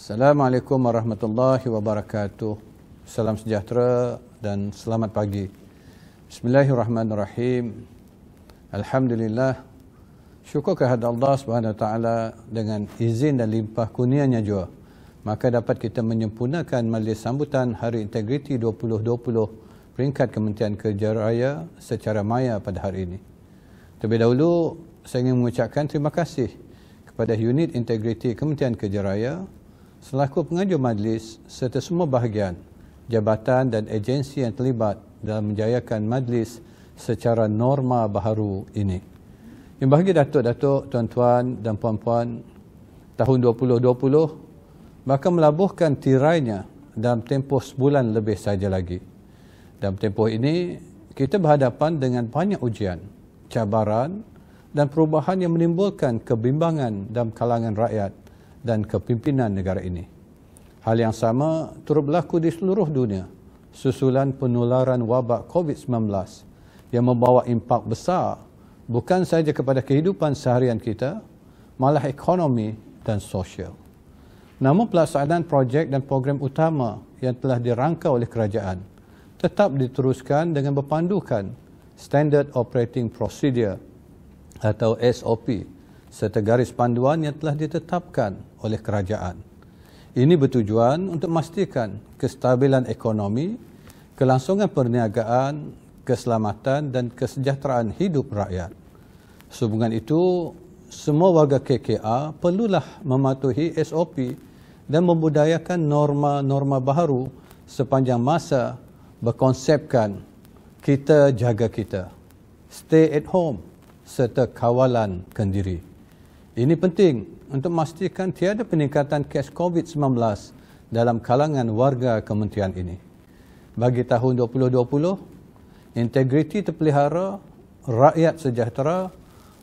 Assalamualaikum warahmatullahi wabarakatuh. Salam sejahtera dan selamat pagi. Bismillahirrahmanirrahim. Alhamdulillah. Syukur kehadirat Allah Subhanahu taala dengan izin dan limpah kurnianya jua. Maka dapat kita menyempurnakan majlis sambutan Hari Integriti 2020 peringkat Kementerian Kerja Raya secara maya pada hari ini. Terlebih dahulu, saya ingin mengucapkan terima kasih kepada Unit Integriti Kementerian Kerja Raya selaku pengajar majlis serta semua bahagian, jabatan dan agensi yang terlibat dalam menjayakan majlis secara norma baharu ini. Yang bahagia datuk-datuk, tuan-tuan dan puan-puan, tahun 2020 bahkan melabuhkan tirainya dalam tempoh sebulan lebih saja lagi. Dalam tempoh ini, kita berhadapan dengan banyak ujian, cabaran dan perubahan yang menimbulkan kebimbangan dalam kalangan rakyat dan kepimpinan negara ini. Hal yang sama turut berlaku di seluruh dunia susulan penularan wabak COVID-19 yang membawa impak besar bukan sahaja kepada kehidupan seharian kita, malah ekonomi dan sosial. Namun pelaksanaan projek dan program utama yang telah dirangka oleh kerajaan tetap diteruskan dengan berpandukan Standard Operating Procedure atau SOP serta garis panduan yang telah ditetapkan oleh kerajaan. Ini bertujuan untuk memastikan kestabilan ekonomi, kelangsungan perniagaan, keselamatan dan kesejahteraan hidup rakyat. Sehubungan itu, semua warga KKR perlulah mematuhi SOP dan membudayakan norma-norma baharu sepanjang masa berkonsepkan kita jaga kita. Stay at home serta kawalan kendiri. Ini penting untuk memastikan tiada peningkatan kes COVID-19 dalam kalangan warga kementerian ini. Bagi tahun 2020, integriti terpelihara, rakyat sejahtera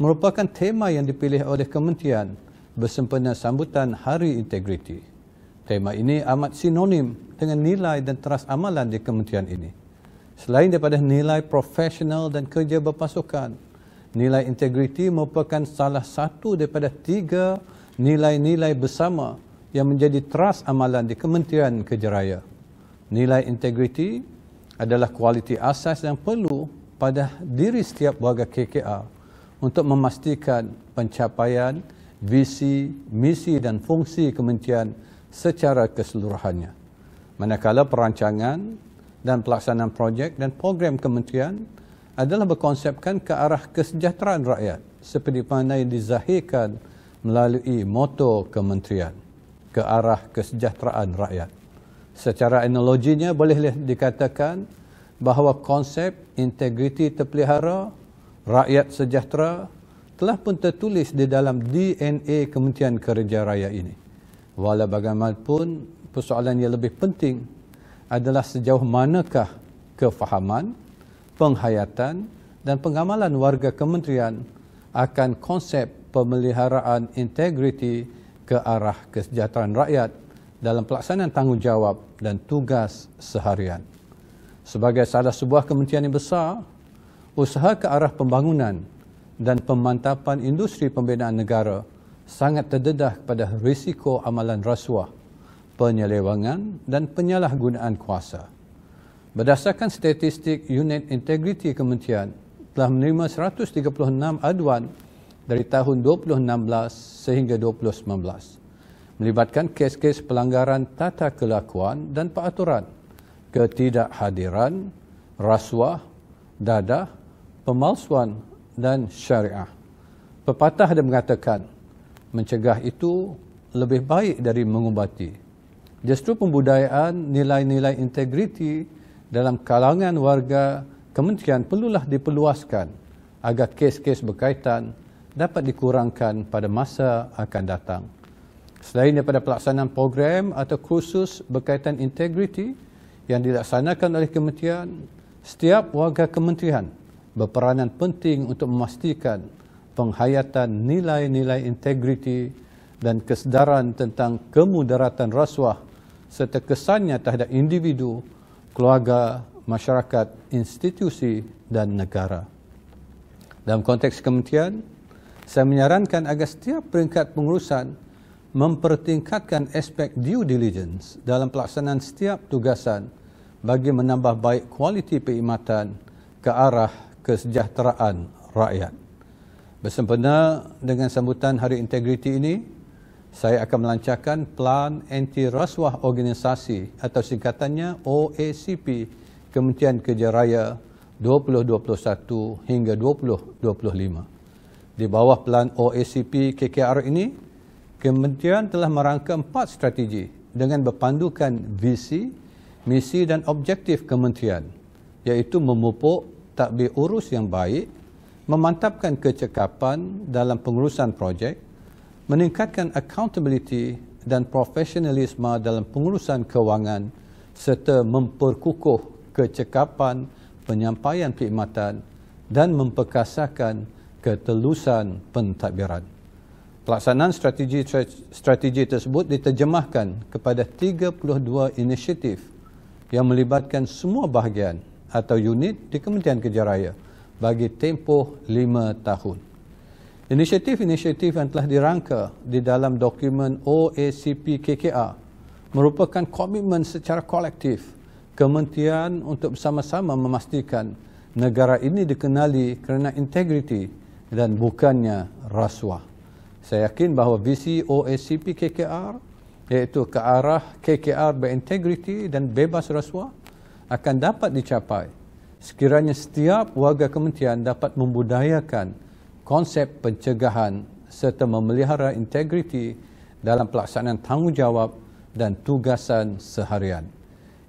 merupakan tema yang dipilih oleh kementerian bersempena sambutan Hari Integriti. Tema ini amat sinonim dengan nilai dan teras amalan di kementerian ini. Selain daripada nilai profesional dan kerja berpasukan, nilai integriti merupakan salah satu daripada tiga nilai-nilai bersama yang menjadi teras amalan di Kementerian Kerja Raya. Nilai integriti adalah kualiti asas yang perlu pada diri setiap warga KKR untuk memastikan pencapaian visi, misi dan fungsi kementerian secara keseluruhannya. Manakala perancangan dan pelaksanaan projek dan program kementerian adalah berkonsepkan ke arah kesejahteraan rakyat seperti mana yang dizahirkan melalui moto kementerian ke arah kesejahteraan rakyat. Secara analoginya boleh dikatakan bahawa konsep integriti terpelihara rakyat sejahtera telah pun tertulis di dalam DNA Kementerian Kerja Raya ini. Walau bagaimanapun persoalan yang lebih penting adalah sejauh manakah kefahaman penghayatan dan pengamalan warga kementerian akan konsep pemeliharaan integriti ke arah kesejahteraan rakyat dalam pelaksanaan tanggungjawab dan tugas seharian. Sebagai salah sebuah kementerian yang besar, usaha ke arah pembangunan dan pemantapan industri pembinaan negara sangat terdedah kepada risiko amalan rasuah, penyelewangan dan penyalahgunaan kuasa. Berdasarkan statistik Unit Integriti Kementerian, telah menerima 136 aduan dari tahun 2016 sehingga 2019 melibatkan kes-kes pelanggaran tata kelakuan dan peraturan, ketidakhadiran, rasuah, dadah, pemalsuan dan syariah. Pepatah ada mengatakan, mencegah itu lebih baik dari mengubati. Justru pembudayaan nilai-nilai integriti dalam kalangan warga kementerian perlulah diperluaskan agar kes-kes berkaitan dapat dikurangkan pada masa akan datang. Selain daripada pelaksanaan program atau kursus berkaitan integriti yang dilaksanakan oleh kementerian, setiap warga kementerian berperanan penting untuk memastikan penghayatan nilai-nilai integriti dan kesedaran tentang kemudaratan rasuah serta kesannya terhadap individu keluarga, masyarakat, institusi dan negara. Dalam konteks kementerian, saya menyarankan agar setiap peringkat pengurusan mempertingkatkan aspek due diligence dalam pelaksanaan setiap tugasan bagi menambah baik kualiti perkhidmatan ke arah kesejahteraan rakyat. Bersempena dengan sambutan Hari Integriti ini, saya akan melancarkan Plan Anti Rasuah Organisasi atau singkatannya OACP Kementerian Kerja Raya 2021 hingga 2025. Di bawah Plan OACP KKR ini, Kementerian telah merangka empat strategi dengan berpandukan visi, misi dan objektif kementerian iaitu memupuk takbir urus yang baik, memantapkan kecekapan dalam pengurusan projek, meningkatkan accountability dan profesionalisme dalam pengurusan kewangan serta memperkukuh kecekapan penyampaian perkhidmatan dan memperkasakan ketelusan pentadbiran. Pelaksanaan strategi strategi tersebut diterjemahkan kepada 32 inisiatif yang melibatkan semua bahagian atau unit di Kementerian Kerja Raya bagi tempoh 5 tahun. Inisiatif-inisiatif yang telah dirangka di dalam dokumen OACP KKR merupakan komitmen secara kolektif kementerian untuk bersama-sama memastikan negara ini dikenali kerana integriti dan bukannya rasuah. Saya yakin bahawa visi OSCP KKR iaitu ke arah KKR berintegriti dan bebas rasuah akan dapat dicapai sekiranya setiap warga kementerian dapat membudayakan konsep pencegahan serta memelihara integriti dalam pelaksanaan tanggungjawab dan tugasan seharian.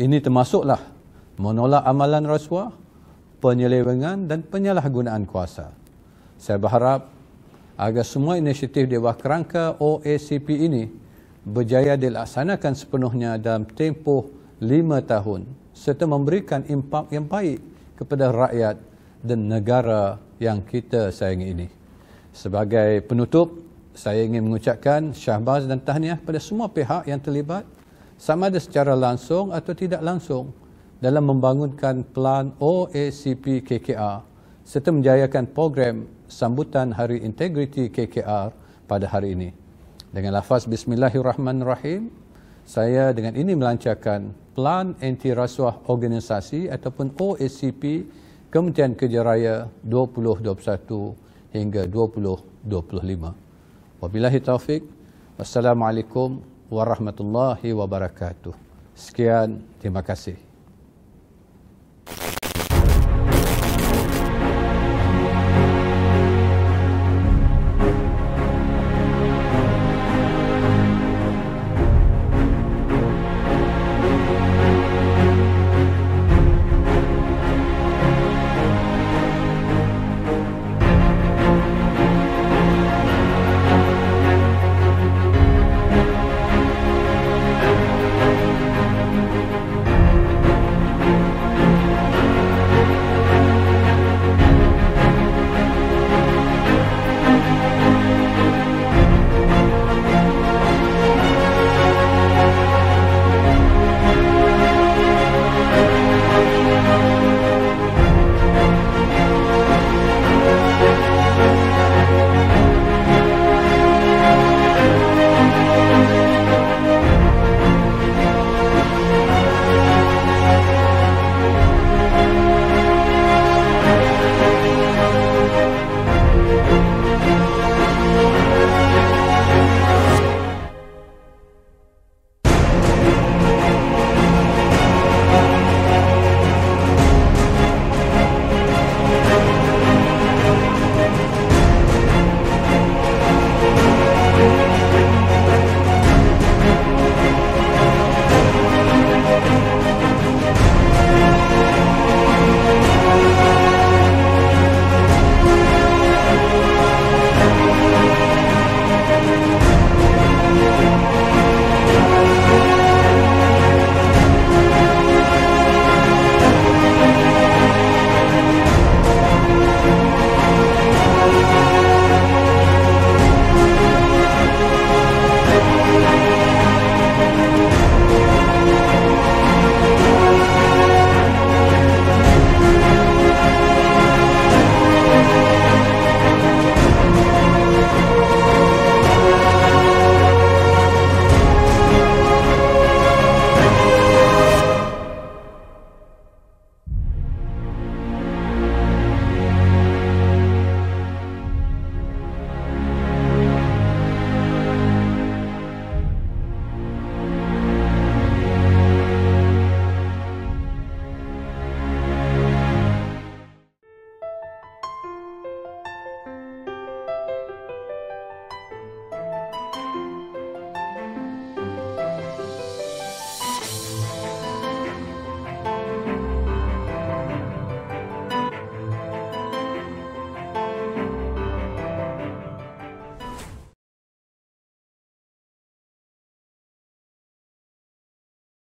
Ini termasuklah menolak amalan rasuah, penyelewengan dan penyalahgunaan kuasa. Saya berharap agar semua inisiatif di bawah kerangka OACP ini berjaya dilaksanakan sepenuhnya dalam tempoh lima tahun serta memberikan impak yang baik kepada rakyat dan negara yang kita sayangi ini. Sebagai penutup, saya ingin mengucapkan syahbaz dan tahniah kepada semua pihak yang terlibat sama ada secara langsung atau tidak langsung dalam membangunkan pelan OACP KKR serta menjayakan program sambutan Hari Integriti KKR pada hari ini. Dengan lafaz Bismillahirrahmanirrahim, saya dengan ini melancarkan Plan Anti Rasuah Organisasi ataupun OACP Kementerian Kerja Raya 2021 hingga 2025. Wabillahi taufik. Wassalamualaikum warahmatullahi wabarakatuh. Sekian, terima kasih.